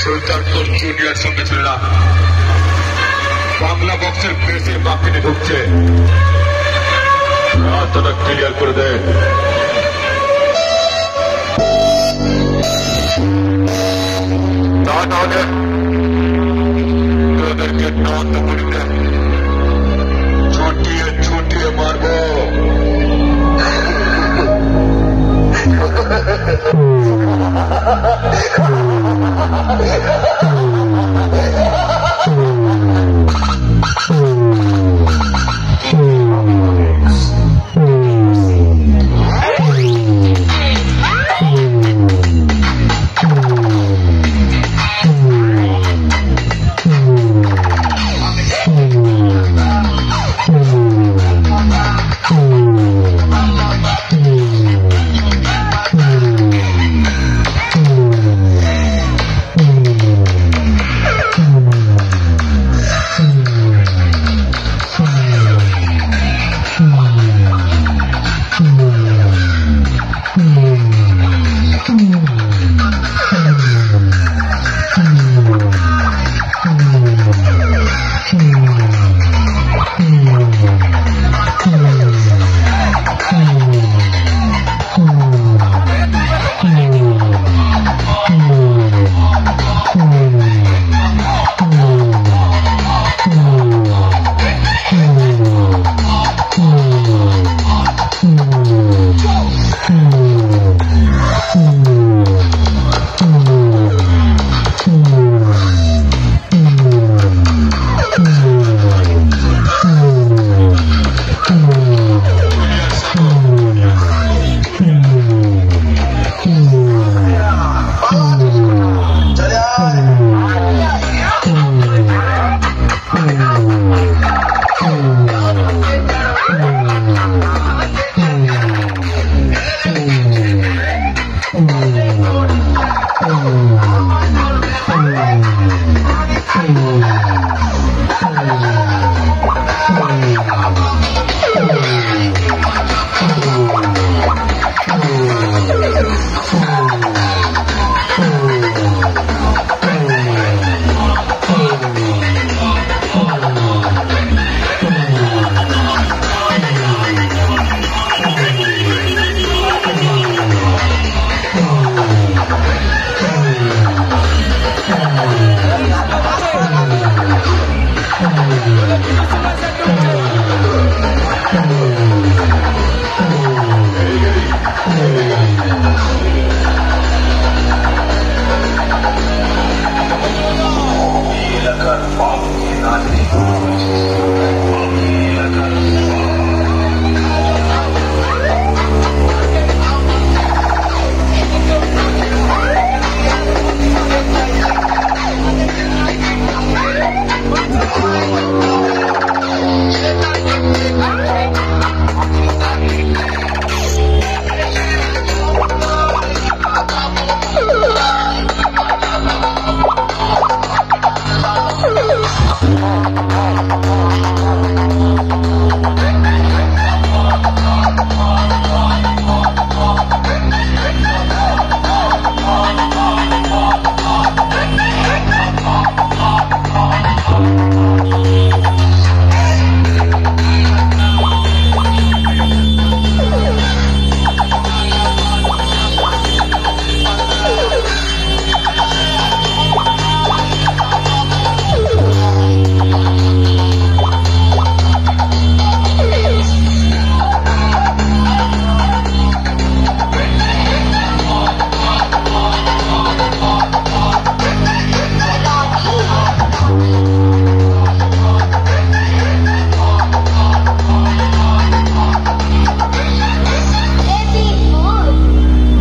Sultanpur junior সঙ্গে ছেলেরা বাংলা বক্সের প্রেসের মার্কেটে ঢুকছে রাস্তাটা ক্লিয়ার করে দে তা নাহলে তোদেরকে নন্দ করিবে